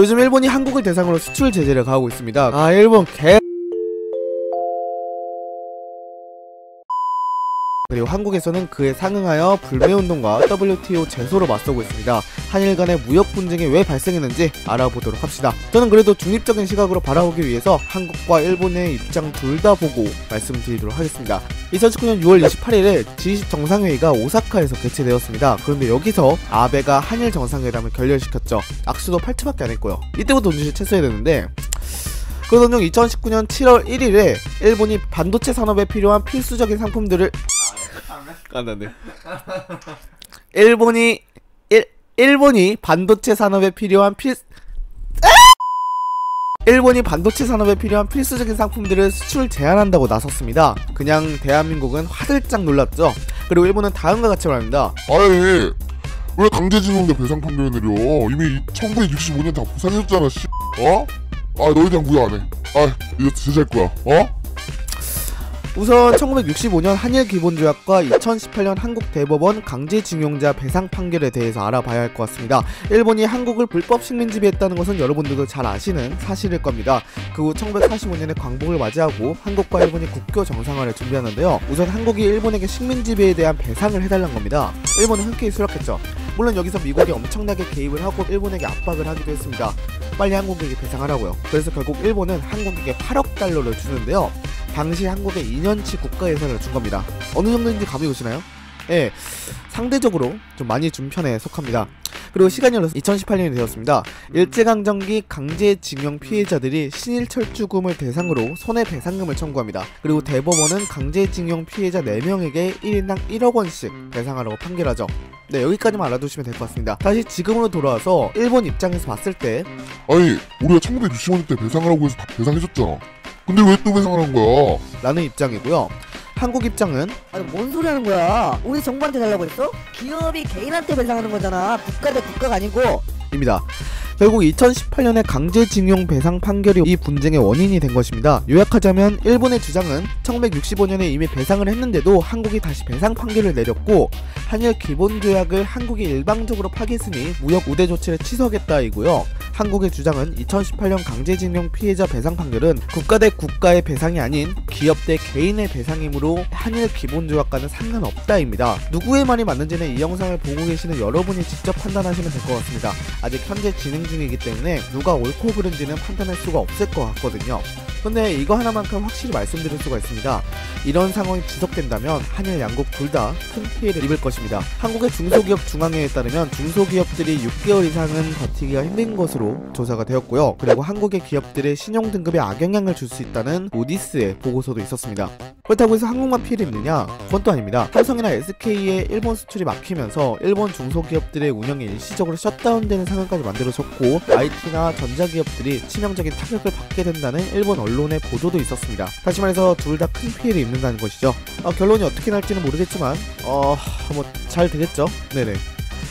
요즘 일본이 한국을 대상으로 수출 제재를 가하고 있습니다. 아 일본 개 그리고 한국에서는 그에 상응하여 불매운동과 WTO 제소로 맞서고 있습니다. 한일 간의 무역 분쟁이 왜 발생했는지 알아보도록 합시다. 저는 그래도 중립적인 시각으로 바라보기 위해서 한국과 일본의 입장 둘 다 보고 말씀드리도록 하겠습니다. 2019년 6월 28일에 G20 정상회의가 오사카에서 개최되었습니다. 그런데 여기서 아베가 한일 정상회담을 결렬시켰죠. 악수도 8초밖에 안 했고요. 이때부터 눈치를 챘어야 되는데 그러던 중 2019년 7월 1일에 일본이 반도체 산업에 필요한 필수적인 상품들을 안나네 일본이 일 일본이 반도체 산업에 필요한 필 일본이 반도체 산업에 필요한 필수적인 상품들을 수출 제한한다고 나섰습니다. 그냥 대한민국은 화들짝 놀랐죠. 그리고 일본은 다음과 같이 말합니다. 아니 왜 강제징용대 배상 판결 내려 이미 1965년 다 보상해줬잖아 씨 어? 아 너에 대한 무효 안해 아 이거 제재할 거야 어? 우선 1965년 한일 기본조약과 2018년 한국 대법원 강제징용자 배상 판결에 대해서 알아봐야 할 것 같습니다. 일본이 한국을 불법 식민 지 배했다는 것은 여러분들도 잘 아시는 사실일 겁니다. 그 후 1945년에 광복을 맞이하고 한국과 일본이 국교 정상화를 준비하는데요. 우선 한국이 일본에게 식민 지 배에 대한 배상을 해달란 겁니다. 일본은 흔쾌히 수락했죠. 물론 여기서 미국이 엄청나게 개입을 하고 일본에게 압박을 하기도 했습니다. 빨리 한국에게 배상하라고요. 그래서 결국 일본은 한국에게 8억 달러를 주는데요. 당시 한국의 2년치 국가 예산을 준 겁니다. 어느 정도인지 감이 오시나요? 예, 상대적으로 좀 많이 준 편에 속합니다. 그리고 시간이 흘러서 2018년이 되었습니다. 일제강점기 강제징용 피해자들이 신일철주금을 대상으로 손해배상금을 청구합니다. 그리고 대법원은 강제징용 피해자 4명에게 1인당 1억 원씩 배상하라고 판결하죠. 네, 여기까지만 알아두시면 될 것 같습니다. 다시 지금으로 돌아와서 일본 입장에서 봤을 때 아니 우리가 1965년 때 배상하라고 해서 다 배상해줬잖아 근데 왜 또 배상을 한 거야 라는 입장이고요. 한국 입장은 아니 뭔 소리 하는 거야? 우리 정부한테 달라고 했어? 기업이 개인한테 배상하는 거잖아. 국가 대 국가가 아니고. 입니다. 결국 2018년에 강제징용 배상 판결이 이 분쟁의 원인이 된 것입니다. 요약하자면 일본의 주장은 1965년에 이미 배상을 했는데도 한국이 다시 배상 판결을 내렸고 한일 기본조약을 한국이 일방적으로 파기했으니 무역 우대 조치를 취소하겠다이고요. 한국의 주장은 2018년 강제징용 피해자 배상 판결은 국가 대 국가의 배상이 아닌 기업 대 개인의 배상이므로 한일 기본 조약과는 상관없다입니다. 누구의 말이 맞는지는 이 영상을 보고 계시는 여러분이 직접 판단하시면 될 것 같습니다. 아직 현재 진행 중이기 때문에 누가 옳고 그른지는 판단할 수가 없을 것 같거든요. 근데 이거 하나만큼 확실히 말씀드릴 수가 있습니다. 이런 상황이 지속된다면 한일 양국 둘 다 큰 피해를 입을 것입니다. 한국의 중소기업 중앙회에 따르면 중소기업들이 6개월 이상은 버티기가 힘든 것으로 조사가 되었고요. 그리고 한국의 기업들의 신용 등급에 악영향을 줄 수 있다는 모디스의 보고서도 있었습니다. 그렇다고 해서 한국만 피해를 입느냐? 그건 또 아닙니다. 삼성이나 SK의 일본 수출이 막히면서 일본 중소기업들의 운영이 일시적으로 셧다운되는 상황까지 만들어졌고 IT나 전자기업들이 치명적인 타격을 받게 된다는 일본 언론의 보도도 있었습니다. 다시 말해서 둘 다 큰 피해를 입는다는 것이죠. 어, 결론이 어떻게 날지는 모르겠지만 어... 뭐 잘 되겠죠? 네네.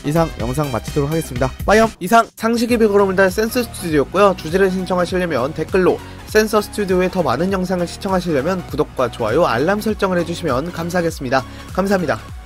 이상 영상 마치도록 하겠습니다. 빠이엄! 이상 상식이 비그로문달 센서 스튜디오였고요. 주제를 신청하시려면 댓글로 센서 스튜디오의 더 많은 영상을 시청하시려면 구독과 좋아요, 알람 설정을 해주시면 감사하겠습니다. 감사합니다.